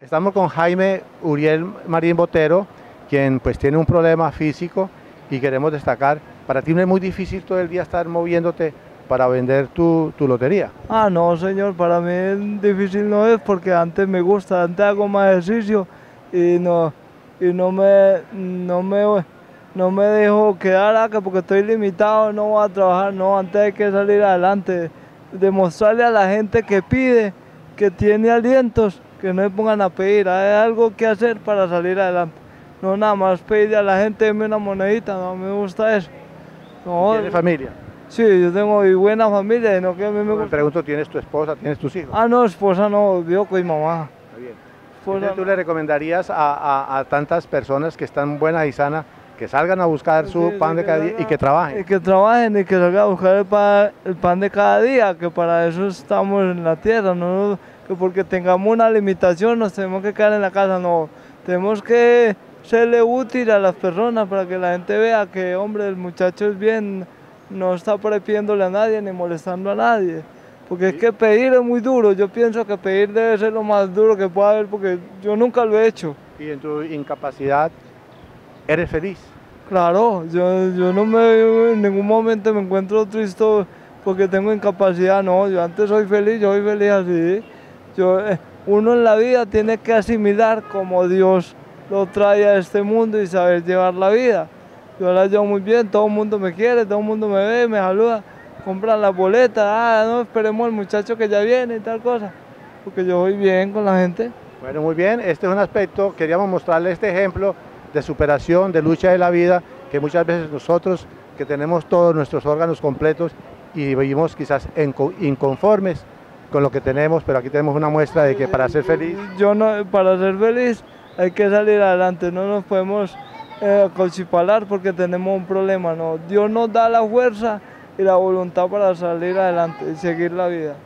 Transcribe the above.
Estamos con Jaime Uriel Marín Botero, quien pues tiene un problema físico y queremos destacar, para ti no es muy difícil todo el día estar moviéndote para vender tu, tu lotería. Ah, no, señor, para mí difícil no es porque antes me gusta, antes hago más ejercicio y no, y no me, no me, no me dejo quedar acá porque estoy limitado, no voy a trabajar, no, antes hay que salir adelante, demostrarle a la gente que pide, que tiene alientos, que no se pongan a pedir, hay algo que hacer para salir adelante. No nada más pedir a la gente deme una monedita, no me gusta eso. No, ¿Tienes familia? sí, yo tengo muy buena familia y no que a mí me Me gusta. pregunto, ¿tienes tu esposa, tienes tus hijos? Ah, no, esposa no, vivo con mi mamá. Está bien. Entonces, ¿Tú no. le recomendarías a, a- a tantas personas que están buenas y sanas que salgan a buscar su Sí, pan de cada día y que trabajen? Y que trabajen y que salgan a buscar el pan, el pan de cada día, que para eso estamos en la tierra, no que porque tengamos una limitación nos tenemos que quedar en la casa, no, tenemos que serle útil a las personas para que la gente vea que, hombre, el muchacho es bien, no está por ahí pidiéndole a nadie ni molestando a nadie. Porque es que pedir es muy duro, yo pienso que pedir debe ser lo más duro que pueda haber porque yo nunca lo he hecho. Y en tu incapacidad, ¿eres feliz? Claro, yo, yo no me en ningún momento me encuentro triste porque tengo incapacidad, no, yo antes soy feliz, yo soy feliz así. Yo, eh, uno en la vida tiene que asimilar como Dios lo trae a este mundo y saber llevar la vida. Yo la llevo muy bien, todo el mundo me quiere, todo el mundo me ve, me saluda, compran las boletas, ah, no, esperemos al muchacho que ya viene y tal cosa, porque yo voy bien con la gente. Bueno, muy bien, este es un aspecto, queríamos mostrarle este ejemplo de superación, de lucha de la vida, que muchas veces nosotros que tenemos todos nuestros órganos completos y vivimos quizás inconformes con lo que tenemos, pero aquí tenemos una muestra de que para ser feliz, Yo no, para ser feliz hay que salir adelante, no nos podemos eh, porque tenemos un problema, no. Dios nos da la fuerza y la voluntad para salir adelante y seguir la vida.